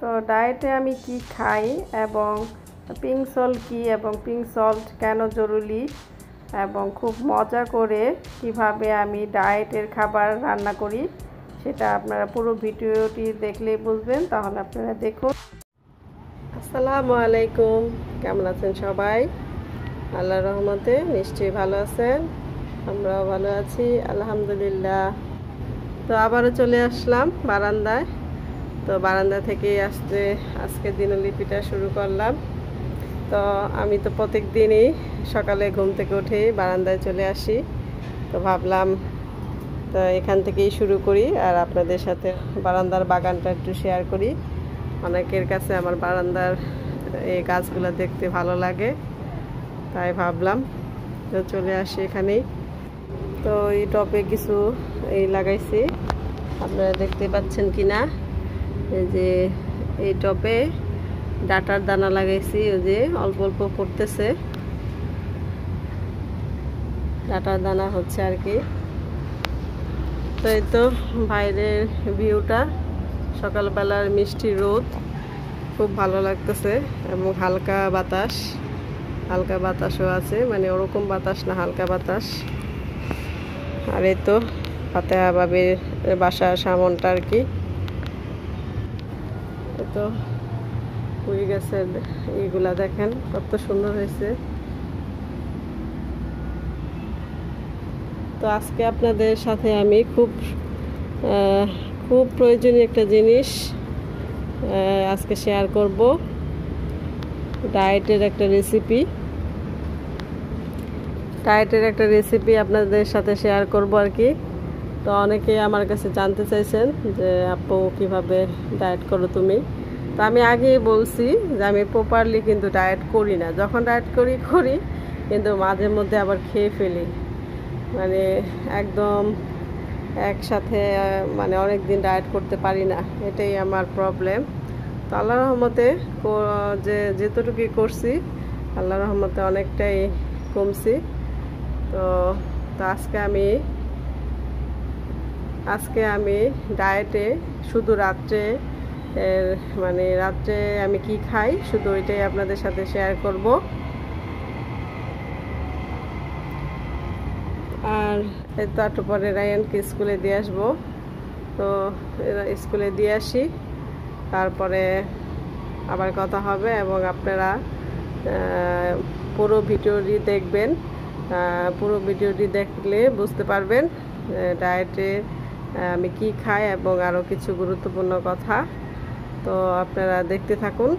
তো ডায়েটে আমি কি খাই এবং পিঙ্ক সল্ট কী এবং পিঙ্ক সল্ট কেন জরুরি এবং খুব মজা করে কীভাবে আমি ডায়েটের খাবার রান্না করি সেটা আপনারা পুরো ভিডিওটি দেখলেই বুঝবেন, তাহলে আপনারা দেখুন। আসসালামু আলাইকুম, কেমন আছেন সবাই? আল্লাহ রহমতে নিশ্চয়ই ভালো আছেন, আমরাও ভালো আছি, আলহামদুলিল্লাহ। তো আবারও চলে আসলাম বারান্দায়। তো বারান্দা থেকে আসতে আজকে দিনলিপিটা শুরু করলাম। তো আমি তো প্রত্যেক দিনই সকালে ঘুম থেকে উঠেই বারান্দায় চলে আসি। তো ভাবলাম, তো এখান থেকেই শুরু করি আর আপনাদের সাথে বারান্দার বাগানটা একটু শেয়ার করি। অনেকের কাছে আমার বারান্দার এই গাছগুলো দেখতে ভালো লাগে, তাই ভাবলাম তো চলে আসি এখানেই। তো এই টপে কিছু এই লাগাইছি, আপনারা দেখতে পাচ্ছেন কি না যে এই টপে ডাটার দানা লাগাইছি ওই যে অল্প অল্প পড়তেছে ডাটার দানা হচ্ছে আর কি। তো এই তো বাইরের ভিউটা, সকালবেলার মিষ্টি রোদ, খুব ভালো লাগতেছে, এবং হালকা বাতাস, হালকা বাতাসও আছে মানে ওরকম বাতাস না, হালকা বাতাস। আর এই তো ফাতেহা বাবির বাসার সামনটা আর কি। তো পুরি গাছের এইগুলা দেখেন, কত সুন্দর হয়েছে। তো আজকে আপনাদের সাথে আমি খুব খুব প্রয়োজনীয় একটা জিনিস আজকে শেয়ার করব। ডায়েটের একটা রেসিপি ডায়েটের একটা রেসিপি আপনাদের সাথে শেয়ার করব আর কি। তো অনেকে আমার কাছে জানতে চাইছেন যে, আপু, কীভাবে ডায়েট করো তুমি? তো আমি আগেই বলছি যে, আমি প্রপারলি কিন্তু ডায়েট করি না। যখন ডায়েট করি করি, কিন্তু মাঝে মধ্যে আবার খেয়ে ফেলি। মানে একদম একসাথে মানে অনেক দিন ডায়েট করতে পারি না। এটাই আমার প্রবলেম তো আল্লাহ রহমতে যে, যেতটুকুই করছি, আল্লাহ রহমতে অনেকটাই কমছি। তো তো আজকে আমি আজকে আমি ডায়েটে, শুধু রাত্রে মানে রাত্রে আমি কি খাই, শুধু ওইটাই আপনাদের সাথে শেয়ার করব। আর তো একটু পরে রায়ানকে স্কুলে দিয়ে আসব। তো স্কুলে দিয়ে আসি। তারপরে আবার কথা হবে এবং আপনারা পুরো ভিডিওটি দেখবেন। পুরো ভিডিওটি দেখলে বুঝতে পারবেন ডায়েটে আমি কি খাই এবং আরও কিছু গুরুত্বপূর্ণ কথা তো আপনারা দেখতে থাকুন।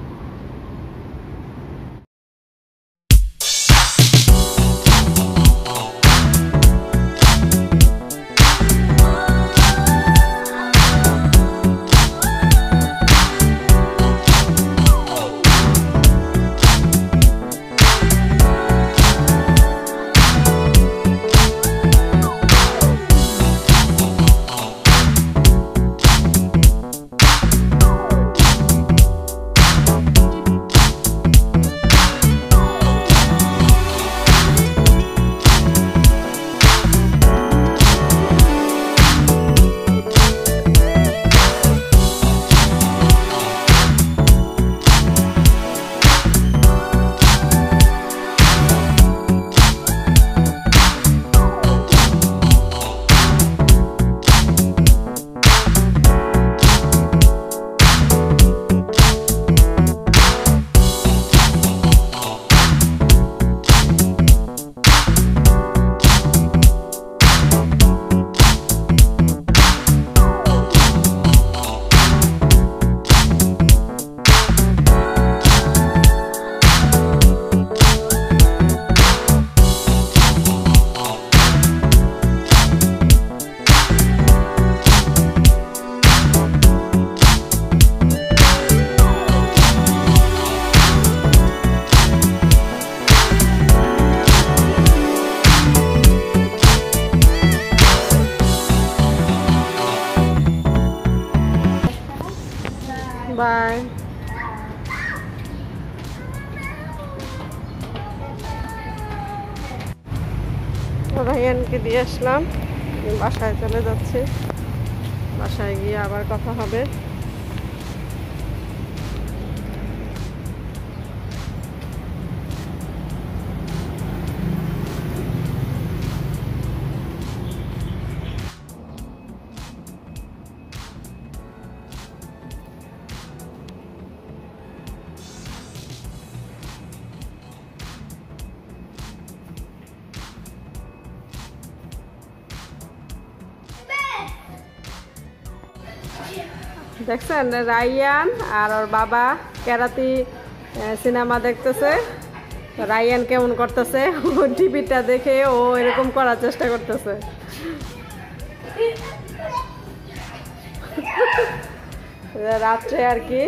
রায়ানকে দিয়ে আসলাম। বাসায় চলে যাচ্ছে। বাসায় গিয়ে আবার কথা হবে। দেখছেন রাইয়ান আর ওর বাবা ক্যারাতি সিনেমা দেখতেছে। তো রাইয়ান কেমন করতেছে? ও টিভিটা দেখে ও এরকম করার চেষ্টা করতেছে। রাত্রে আর কি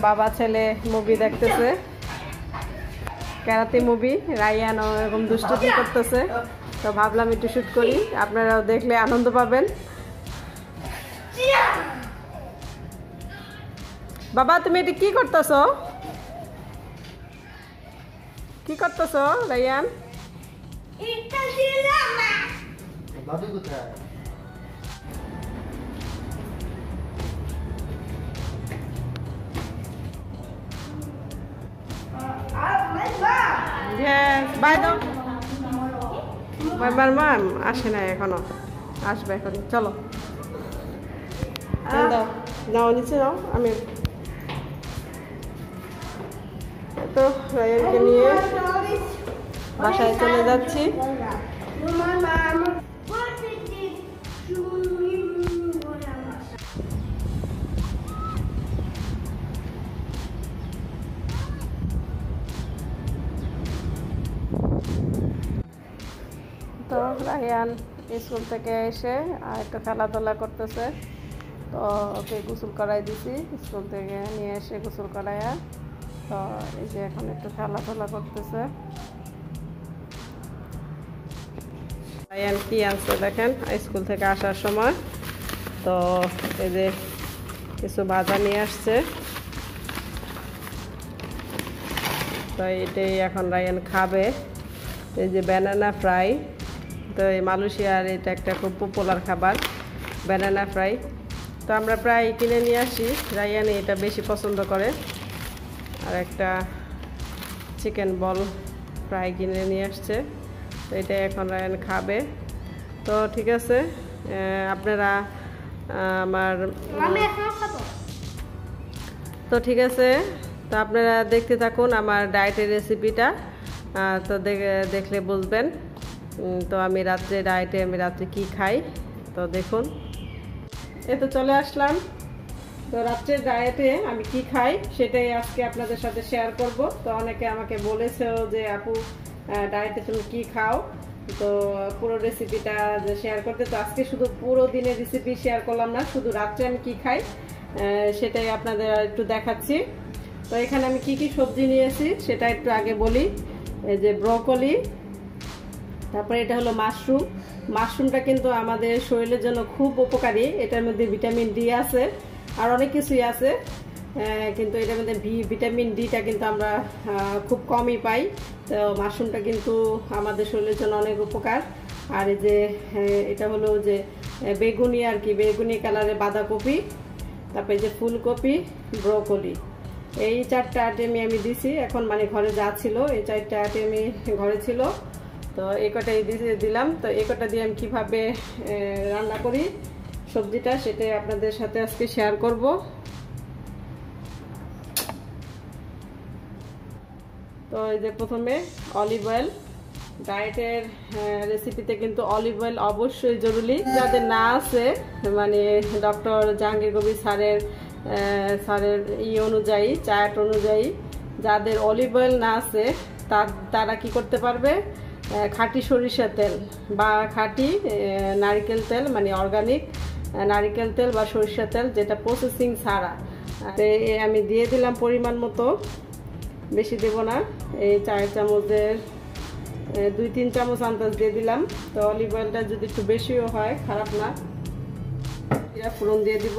বাবা ছেলে মুভি দেখতেছে। ক্যারাতি মুভি রাইয়ান ও এরকম দুষ্টুমি করতেছে। তো ভাবলাম একটু শ্যুট করি। আপনারাও দেখলে আনন্দ পাবেন। বাবা তুমি এটি কি করতেছ? কি করতেছ মাম আসে না এখনও। আসবে এখন। চলো। দাও নাও নিচে নাও। আমি তো রায়ানকে নিয়ে বাসায় চলে যাচ্ছি। তো রায়ান স্কুল থেকে এসে আর একটু খেলাধুলা করতেছে। তো ওকে গোসল করাই দিছি, স্কুল থেকে নিয়ে এসে গোসল করাইয়া তো এই যে এখন একটু খেলাধুলা করতেছে। রায়ান কি আনছে দেখেন, স্কুল থেকে আসার সময়। তো এই যে কিছু ভাজা নিয়ে আসছে। তো এটাই এখন রায়ান খাবে। এই যে ব্যানানা ফ্রাই তো এই মালয়েশিয়ার এটা একটা খুব পপুলার খাবার ব্যানানা ফ্রাই তো আমরা প্রায় কিনে নিয়ে আসি। রায়ান এটা বেশি পছন্দ করে। আর একটা চিকেন বল ফ্রাই কিনে নিয়ে আসছে। তো এটা এখন রায়ান খাবে। তো ঠিক আছে আপনারা আমার তো ঠিক আছে তো আপনারা দেখতে থাকুন আমার ডায়েটের রেসিপিটা তো দেখে- দেখলে বুঝবেন। তো আমি রাত্রে ডায়েটে আমি রাত্রে কি খাই তো দেখুন। এ তো চলে আসলাম। তো রাত্রের ডায়েটে আমি কি খাই সেটাই আজকে আপনাদের সাথে শেয়ার করব। তো অনেকে আমাকে বলেছেও যে, আপু ডায়েটে তুমি কি খাও? তো পুরো রেসিপিটা শেয়ার করতে, তো আজকে শুধু পুরো দিনের রেসিপি শেয়ার করলাম না, শুধু রাত্রে আমি কি খাই সেটাই আপনাদের একটু দেখাচ্ছি। তো এখানে আমি কি কি সবজি নিয়েছি সেটা একটু আগে বলি। এই যে ব্রকলি, তারপরে এটা হলো মাশরুম। মাশরুমটা কিন্তু আমাদের শরীরের জন্য খুব উপকারী, এটার মধ্যে ভিটামিন ডি আছে। আর অনেক কিছুই আছে কিন্তু এটার মধ্যে ভি, ভিটামিন ডিটা কিন্তু আমরা খুব কমই পাই। তো মাশরুমটা কিন্তু আমাদের শরীরের জন্য অনেক উপকার। আর এই যে এটা হলো যে বেগুনি আর কি, বেগুনি কালারের বাঁধাকপি, তারপরে যে ফুলকপি, ব্রোকলি। এই চারটা আইটেমই আমি দিছি, এখন মানে ঘরে যা ছিল, এই চারটা আইটেমই ঘরে ছিল। তো এই কটাই দিলাম। তো এই কটা দিয়ে আমি কীভাবে রান্না করি? সবজিটা সেটাই আপনাদের সাথে আজকে শেয়ার করব। তো এই যে প্রথমে অলিভ অয়েল ডায়েটের রেসিপিতে কিন্তু অলিভ অয়েল অবশ্যই জরুরি। যাদের না আছে মানে ডক্টর জাহাঙ্গীর কবির স্যারের স্যারের ই অনুযায়ী, চার্ট অনুযায়ী, যাদের অলিভ অয়েল না আছে তারা কি করতে পারবে? খাঁটি সরিষা তেল বা খাঁটি নারকেল তেল মানে অর্গানিক নারকেল তেল বা সরিষা তেল, যেটা প্রসেসিং ছাড়া। আমি দিয়ে দিলাম পরিমাণ মতো। বেশি দেব না। এই চার চামচের দুই তিন চামচ আন্দাজ দিয়ে দিলাম। তো অলিভ অয়েলটা যদি একটু বেশিও হয়, খারাপ না। জিরা ফোড়ন দিয়ে দিব।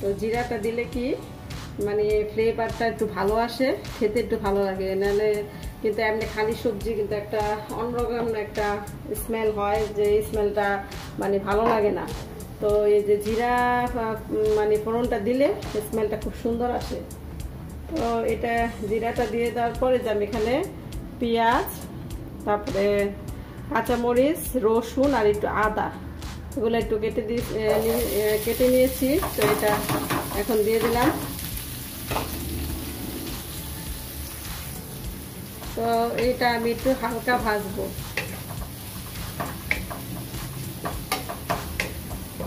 তো জিরাটা দিলে কি মানে ফ্লেভারটা একটু ভালো আসে, খেতে একটু ভালো লাগে। নাহলে কিন্তু এমনি খালি সবজি কিন্তু একটা অন্যরকম একটা স্মেল হয় যে স্মেলটা মানে ভালো লাগে না। তো এই যে জিরা মানে ফোড়নটা দিলে স্মেলটা খুব সুন্দর আসে। তো এটা জিরাটা দিয়ে দেওয়ার পরে যে আমি এখানে পেঁয়াজ, তারপরে কাঁচামরিচ, রসুন আর একটু আদা, এগুলো একটু কেটে দিয়ে কেটে নিয়েছি। তো এটা এখন দিয়ে দিলাম। তো এটা আমি একটু হালকা ভাজবো।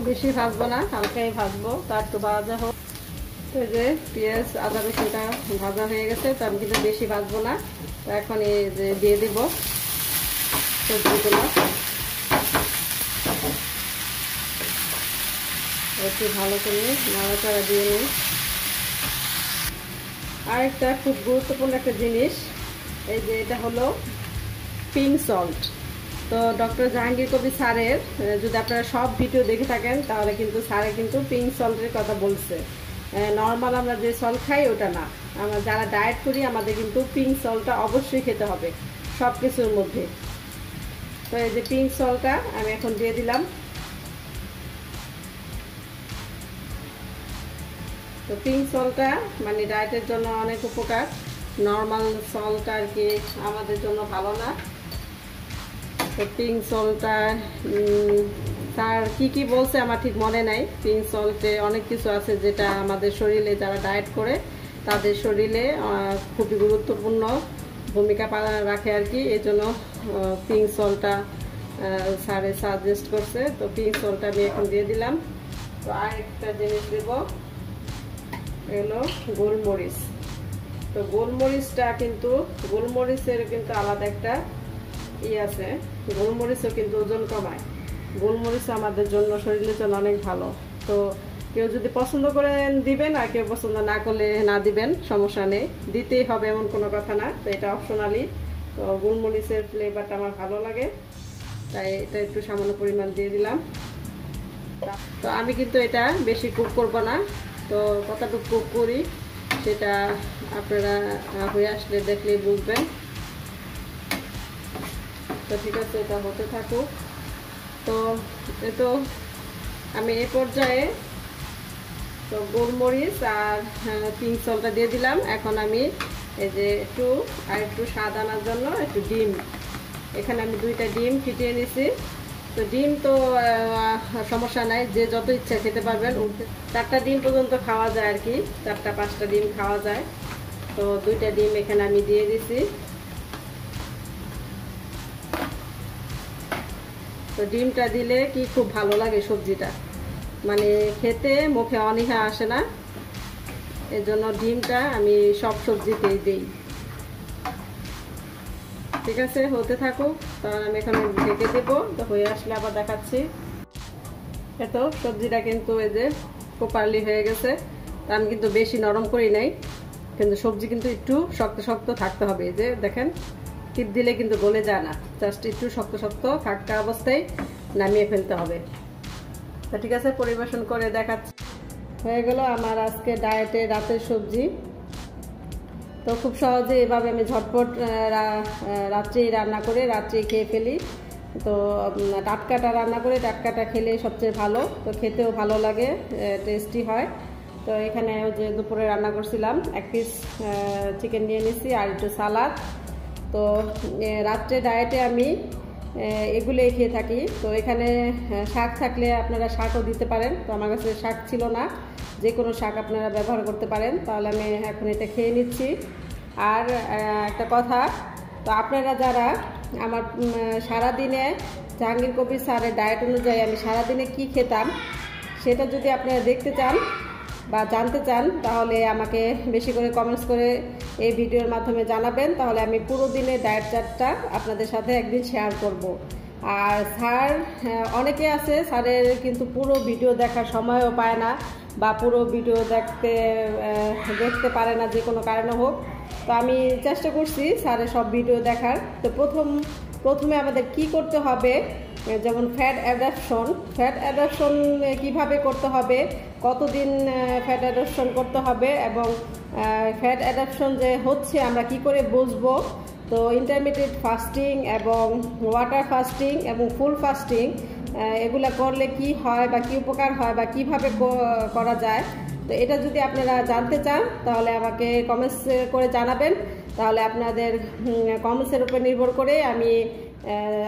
বেশি ভাজবো না, হালকাই ভাজবো। তার একটু ভাজা হোক। তো যে পেঁয়াজ, আদা, রসুনটা ভাজা হয়ে গেছে, তো আমি কিন্তু বেশি ভাজবো না। তো এখন এই যে দিয়ে দিব সবজিগুলো। একটু ভালো করে নাড়াচাড়া দিয়ে নিই। আরেকটা খুব গুরুত্বপূর্ণ একটা জিনিস, এই যে এটা হলো পিঙ্ক সল্ট। তো ডক্টর জাহাঙ্গীর কবি স্যারের যদি আপনারা সব ভিডিও দেখে থাকেন, তাহলে কিন্তু স্যারে কিন্তু পিঙ্ক সল্টের কথা বলছে। নর্মাল আমরা যে সল্ট খাই, ওটা না। আমরা যারা ডায়েট করি, আমাদের কিন্তু পিঙ্ক সল্টটা অবশ্যই খেতে হবে সব কিছুর মধ্যে। তো এই যে পিঙ্ক সল্টটা আমি এখন দিয়ে দিলাম। তো পিঙ্ক সল্টটা মানে ডায়েটের জন্য অনেক উপকার। নর্মাল সল্ট আর কি আমাদের জন্য ভালো না। পিঙ্ক সল্টটা তার কি কি বলছে আমার ঠিক মনে নাই। পিঙ্ক সল্টে অনেক কিছু আছে যেটা আমাদের শরীরে যারা ডায়েট করে, তাদের শরীরে খুবই গুরুত্বপূর্ণ ভূমিকা রাখে আর কি। এই জন্য পিঙ্ক সল্টটা স্যারে সাজেস্ট করছে। তো পিঙ্ক সল্টটা আমি এখন দিয়ে দিলাম। তো আরেকটা জিনিস দেব এগুলো গোলমরিচ। তো গোলমরিচটা কিন্তু গোলমরিচের কিন্তু আলাদা একটা ই আছে, গোলমরিচও কিন্তু ওজন কমায়। গোলমরিচ আমাদের জন্য শরীরের জন্য অনেক ভালো। তো কেউ যদি পছন্দ করেন দিবেন আর কেউ পছন্দ না করলে না দিবেন, সমস্যা নেই। দিতেই হবে এমন কোনো কথা না, তো এটা অপশনালি তো গোলমরিচের ফ্লেভারটা আমার ভালো লাগে, তাই এটা একটু সামান্য পরিমাণ দিয়ে দিলাম। তো আমি কিন্তু এটা বেশি কুক করব না, তো কতটুকু কুক করি সেটা আপনারা হয়ে আসলে দেখলেই বুঝবেন। তো ঠিক আছে, এটা হতে থাকুক। তো এ তো আমি এ পর্যায়ে তো গোলমরিচ আর পিঙ্ক সলটা দিয়ে দিলাম। এখন আমি এই যে একটু, আর একটু স্বাদ আনার জন্য একটু ডিম। এখানে আমি দুইটা ডিম ফিটিয়ে নিছি। তো ডিম তো সমস্যা নাই, যে যত ইচ্ছা খেতে পারবেন। চারটা ডিম পর্যন্ত খাওয়া যায় আর কি। চারটা, পাঁচটা ডিম খাওয়া যায়। তো দুইটা ডিম এখানে আমি দিয়ে দিছি। তো ডিমটা দিলে কি খুব ভালো লাগে সবজিটা? মানে খেতে মুখে অনীহা আসে না। এর জন্য ডিমটা আমি সব সবজিতেই দিই। ঠিক আছে, হতে থাকুক। তাহলে আমি এখানে ঢেকে দেবো। তো হয়ে আসলে আবার দেখাচ্ছি। এত সবজিটা কিন্তু এই যে প্রপারলি হয়ে গেছে। তা আমি কিন্তু বেশি নরম করি নাই। কিন্তু সবজি কিন্তু একটু শক্ত শক্ত থাকতে হবে। এই যে দেখেন। টিপ দিলে কিন্তু গলে যায় না। জাস্ট একটু শক্ত শক্ত থাকা অবস্থায় নামিয়ে ফেলতে হবে। তা ঠিক আছে, পরিবেশন করে দেখাচ্ছি। হয়ে গেল আমার আজকে ডায়েটে রাতের সবজি। তো খুব সহজে এভাবে আমি ঝটপট রাত্রেই রান্না করে, রাত্রেই খেয়ে ফেলি। তো টাটকাটা রান্না করে, টাটকাটা খেলে সবচেয়ে ভালো। তো খেতেও ভালো লাগে টেস্টি হয়। তো এখানে যে দুপুরে রান্না করছিলাম, এক পিস চিকেন নিয়ে নিছি আর একটু সালাদ তো রাত্রে ডায়েটে আমি এগুলোই খেয়ে থাকি। তো এখানে শাক থাকলে আপনারা শাকও দিতে পারেন। তো আমার কাছে শাক ছিল না। যে কোনো শাক আপনারা ব্যবহার করতে পারেন। তাহলে আমি এখন এটা খেয়ে নিচ্ছি। আর একটা কথা, তো আপনারা যারা আমার সারাদিনে জাহাঙ্গীর কবির স্যারের ডায়েট অনুযায়ী আমি সারাদিনে কি খেতাম, সেটা যদি আপনারা দেখতে চান বা জানতে চান, তাহলে আমাকে বেশি করে কমেন্টস করে এই ভিডিওর মাধ্যমে জানাবেন। তাহলে আমি পুরো দিনে ডায়েট চার্টটা আপনাদের সাথে একদিন শেয়ার করব। আর স্যার অনেকে আছে, স্যারের কিন্তু পুরো ভিডিও দেখার সময়ও পায় না বা পুরো ভিডিও দেখতে দেখতে পারে না যে কোনো কারণে হোক। তো আমি চেষ্টা করছি স্যারের সব ভিডিও দেখার। তো প্রথম, প্রথমে আমাদের কি করতে হবে যেমন ফ্যাট অ্যাডাপশন ফ্যাট অ্যাডাপশন কীভাবে করতে হবে, কতদিন ফ্যাট অ্যাডাপশন করতে হবে এবং ফ্যাট অ্যাডাপশন যে হচ্ছে আমরা কি করে বুঝব? তো ইন্টারমিডিয়েট ফাস্টিং এবং ওয়াটার ফাস্টিং এবং ফুল ফাস্টিং এগুলা করলে কি হয় বা কি উপকার হয় বা কীভাবে করা যায়? তো এটা যদি আপনারা জানতে চান, তাহলে আমাকে কমেন্টস করে জানাবেন। তাহলে আপনাদের কমেন্টসের উপর নির্ভর করে আমি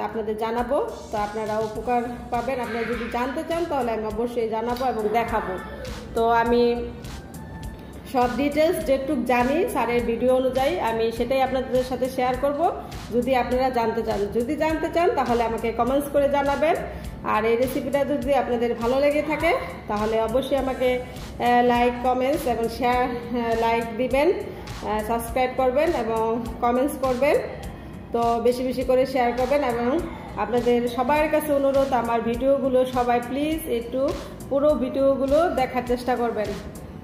আপনাদের জানাব। তো আপনারা উপকার পাবেন। আপনারা যদি জানতে চান, তাহলে আমি অবশ্যই জানাব এবং দেখাবো। তো আমি সব ডিটেলস যেটুক জানি স্যারের ভিডিও অনুযায়ী, আমি সেটাই আপনাদের সাথে শেয়ার করব। যদি আপনারা জানতে চান, যদি জানতে চান, তাহলে আমাকে কমেন্টস করে জানাবেন। আর এই রেসিপিটা যদি আপনাদের ভালো লেগে থাকে, তাহলে অবশ্যই আমাকে লাইক কমেন্টস এবং শেয়ার লাইক দিবেন সাবস্ক্রাইব করবেন এবং কমেন্টস করবেন। তো বেশি বেশি করে শেয়ার করবেন এবং আপনাদের সবার কাছে অনুরোধ আমার ভিডিওগুলো সবাই প্লিজ একটু পুরো ভিডিওগুলো দেখার চেষ্টা করবেন।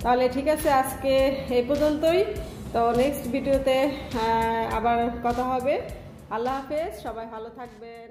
তাহলে ঠিক আছে, আজকে এই পর্যন্তই। তো নেক্সট ভিডিওতে আবার কথা হবে। আল্লাহ হাফেজ, সবাই ভালো থাকবেন।